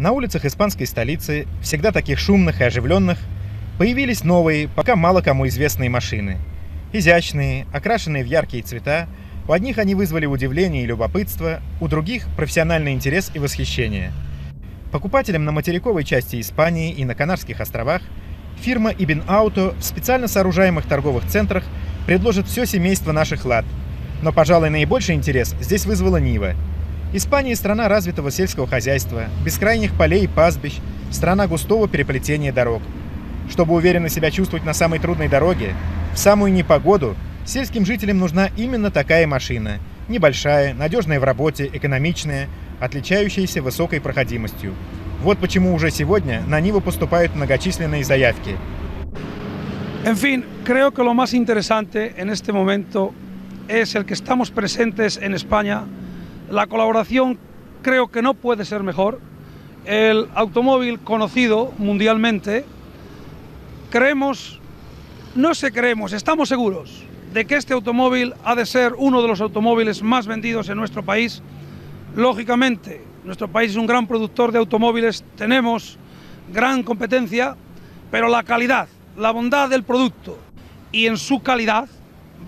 На улицах испанской столицы, всегда таких шумных и оживленных, появились новые, пока мало кому известные машины. Изящные, окрашенные в яркие цвета, у одних они вызвали удивление и любопытство, у других – профессиональный интерес и восхищение. Покупателям на материковой части Испании и на Канарских островах фирма Ibn Auto в специально сооружаемых торговых центрах предложит все семейство наших лад. Но, пожалуй, наибольший интерес здесь вызвала Нива – Испания – страна развитого сельского хозяйства, бескрайних полей и пастбищ, страна густого переплетения дорог. Чтобы уверенно себя чувствовать на самой трудной дороге, в самую непогоду, сельским жителям нужна именно такая машина. Небольшая, надежная в работе, экономичная, отличающаяся высокой проходимостью. Вот почему уже сегодня на Ниву поступают многочисленные заявки. En fin, creo que lo más interesante en este momento es el que estamos presentes en España La colaboración creo que no puede ser mejor. El automóvil conocido mundialmente, creemos, no sé creemos, estamos seguros de que este automóvil ha de ser uno de los automóviles más vendidos en nuestro país. Lógicamente, nuestro país es un gran productor de automóviles, tenemos gran competencia, pero la calidad, la bondad del producto y en su calidad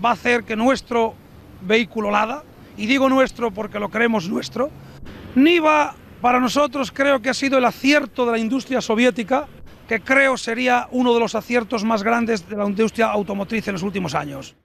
va a hacer que nuestro vehículo Lada y digo nuestro porque lo creemos nuestro, Niva para nosotros creo que ha sido el acierto de la industria soviética, que creo sería uno de los aciertos más grandes de la industria automotriz en los últimos años.